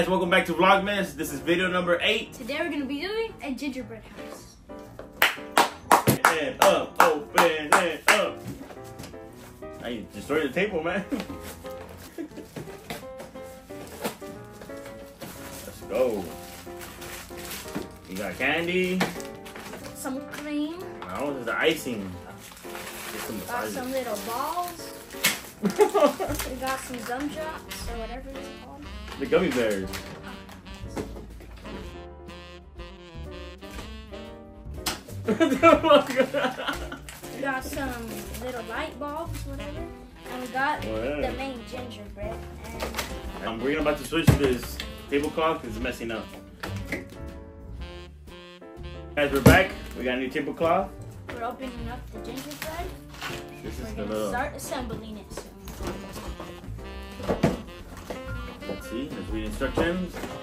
guys, welcome back to Vlogmas. This is video number eight. Today we're gonna be doing a gingerbread house. And up, open, and up. Now you destroyed the table, man. Let's go. You got candy. Some cream. No, this is the icing. Get some Got some little balls. We got some gumdrops or whatever it's called. The gummy bears. We got some little light bulbs, whatever. And we got Oh, the main gingerbread. And um, we're about to switch this tablecloth because it's messing up. Guys, we're back. We got a new tablecloth. we're opening up the gingerbread. This is We're the gonna little. start assembling it soon. See. Read instructions.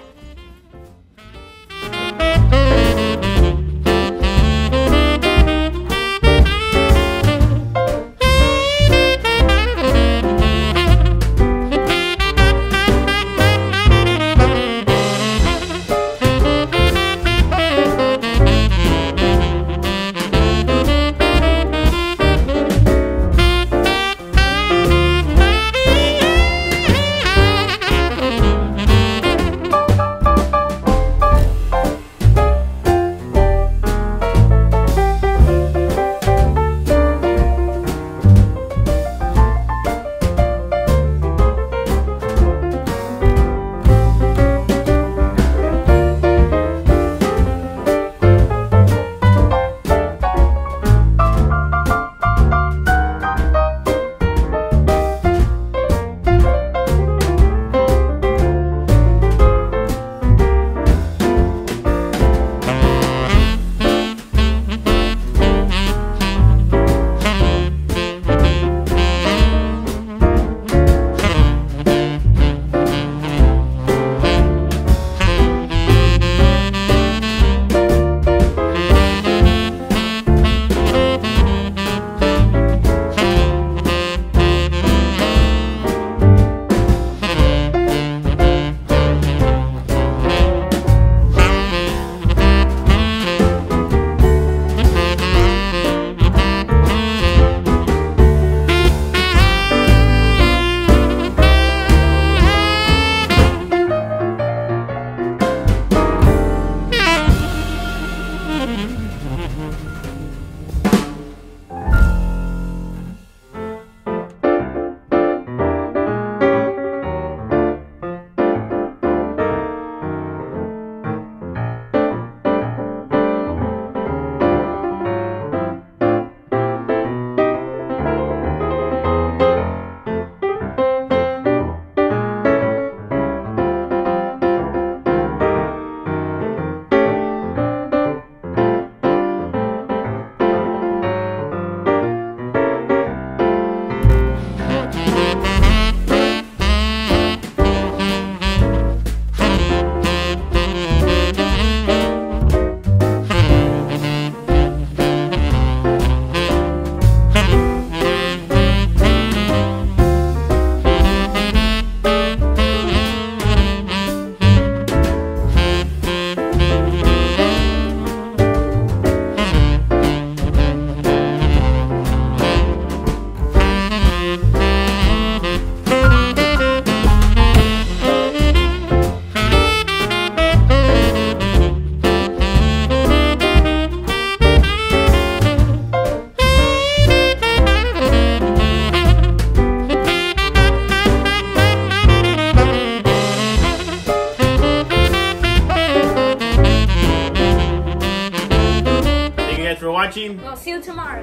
We'll see you tomorrow.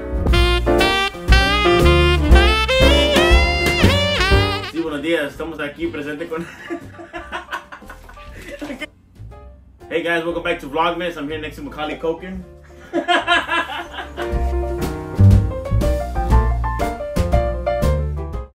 Sí, buenos días. Estamos aquí presente con. hey guys, welcome back to Vlogmas. I'm here next to Macaulay Culkin.